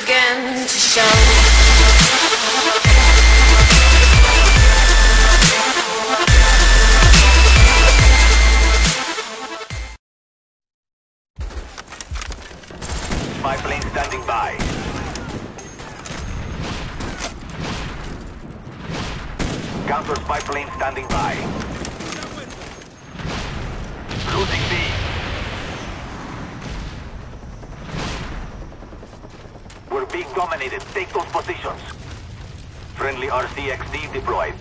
began to show. Spy plane standing by. Counter spy plane standing by. Being dominated. Take those positions. Friendly RCXD deployed.